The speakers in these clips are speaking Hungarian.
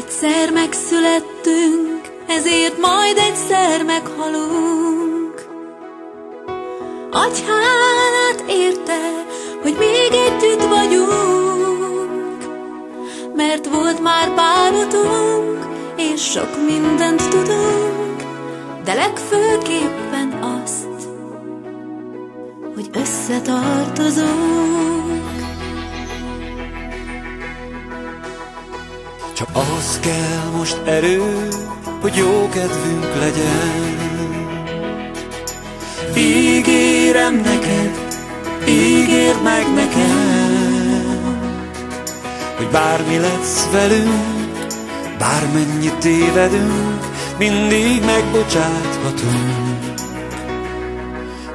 Egyszer megszülettünk, ezért majd egyszer meghalunk. Adj hálát érte, hogy még együtt vagyunk, mert volt már pár utunk, és sok mindent tudunk, de legfőképpen azt, hogy összetartozunk. Az kell most erő, hogy jó kedvünk legyen. Ígérem neked, ígérd meg nekem, hogy bármi lesz velünk, bármennyit tévedünk, mindig megbocsáthatunk,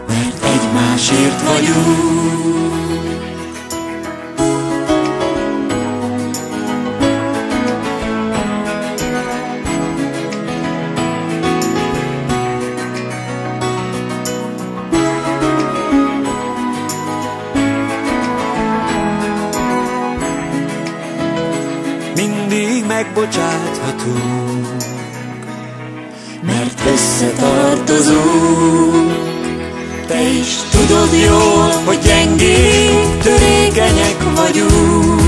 mert egymásért vagyunk. Mindig megbocsáthatunk, mert összetartozunk. Te is tudod jól, hogy gyengék, törékenyek vagyunk.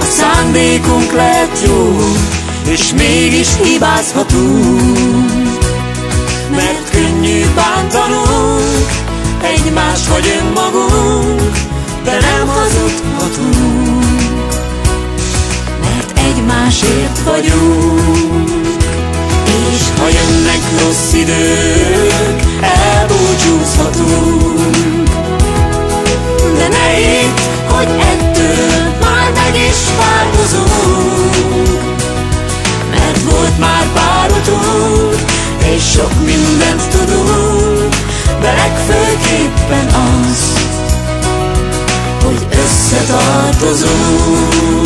A szándékunk lehet jó, és mégis hibázhatunk. Mert könnyű bántanunk, egymásért vagyunk. És ha jönnek rossz idők, elbúcsúzhatunk. De ne hidd, hogy ettől már meg is változunk. Mert volt már pár utunk, és sok mindent tudunk. De legfőképpen az, hogy összetartozunk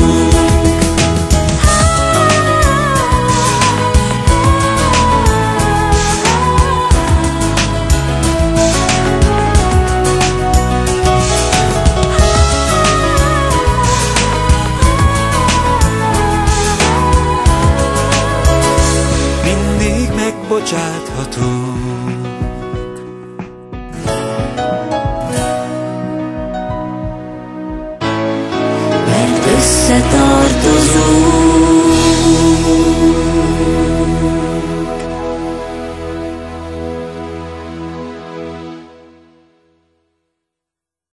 bocsáthatunk. Mert összetartozunk.